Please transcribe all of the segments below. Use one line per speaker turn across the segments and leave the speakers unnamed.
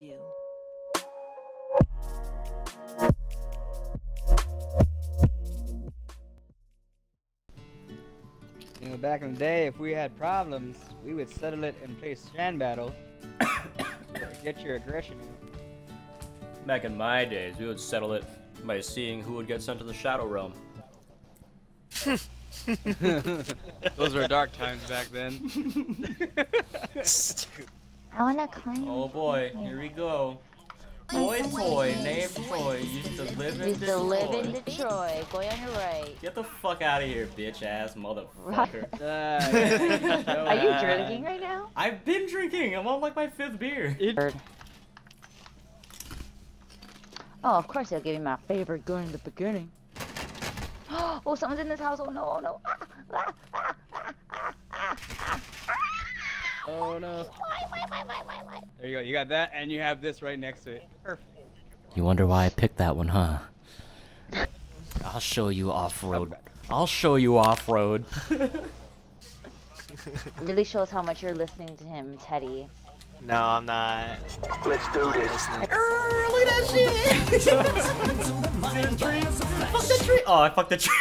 you.
You know, back in the day, if we had problems, we would settle it and play strand battle. get your aggression out.
Back in my days, we would settle it by seeing who would get sent to the Shadow Realm.
Those were dark times back then.
I wanna climb.
Oh boy, here we go. Boy toy named Troy used to live in
Used to live in
Detroit.
Detroit. Go on your right.
Get the fuck out of here, bitch ass motherfucker.
Are you drinking right now?
I've been drinking. I'm on like my fifth beer.
Bird. Oh, of course they'll give me my favorite gun in the beginning. Oh, someone's in this house. Oh no, oh no. Ah, ah, ah, ah, ah.
Oh no. There you go. You got that, and you have this right next to it. Perfect.
You wonder why I picked that one, huh? I'll show you off-road. I'll show you off-road.
Really shows how much you're listening to him, Teddy.
No, I'm not. Let's do this. Early that shit.
Fuck the tree! Oh, I fucked the tree.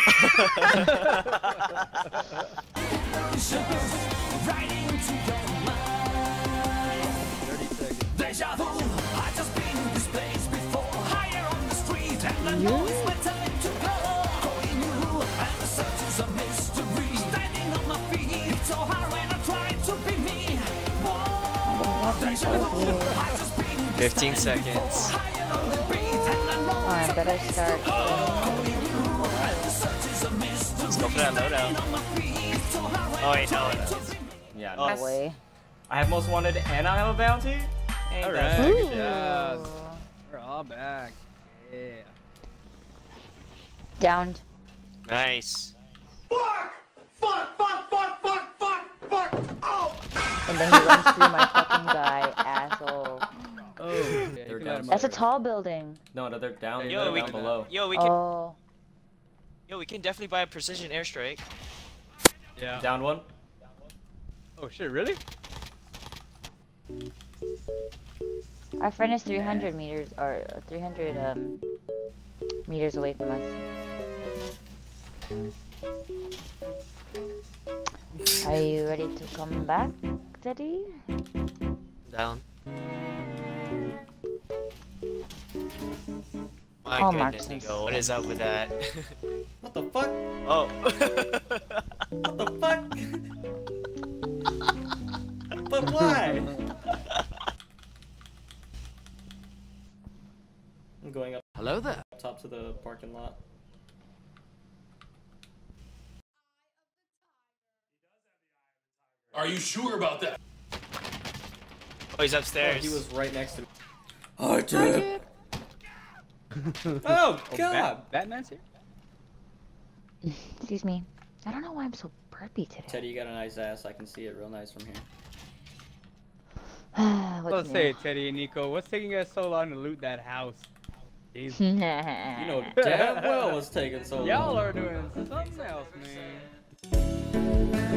15 seconds.
Oh, I better start.
Let's go for that loadout. Oh, wait, no,
Yeah,
no
oh,
way.
I have most wanted and I have a bounty?
All right. Good. We're all back. Yeah.
Downed.
Nice. Fuck! Fuck, fuck, fuck, fuck, fuck, fuck! Oh!
And then he runs through my fucking guy, asshole.
Oh. Yeah,
They're down
That's a tall building.
No, no, they're down,
Yo,
they're
we
down
can,
below.
yo, we can,
Oh.
yo, we can definitely buy a precision airstrike.
Yeah.
Down one.
Oh shit! Really?
Our friend is 300 meters, or 300 um meters away from us. Are you ready to come back, Teddy?
Down. My
Oh,
goodness,
Marcus.
Nico, what is up with that?
What the fuck?
oh.
What the fuck? but why? I'm going up
Hello there.
top to the parking lot.
Are you sure about that?
oh, he's
Oh,
upstairs.
he was right next to me. I did. oh
Oh,
God!
Bat- Batman's here.
Excuse me. I don't know why I'm so burpy today.
Teddy, you got a nice ass. I can see it real nice from here.
What's
Let's say it, Teddy and Nico. What's taking us so long to loot that house? Jeez.
You know damn well it's taking so long.
Y'all are doing something else, man.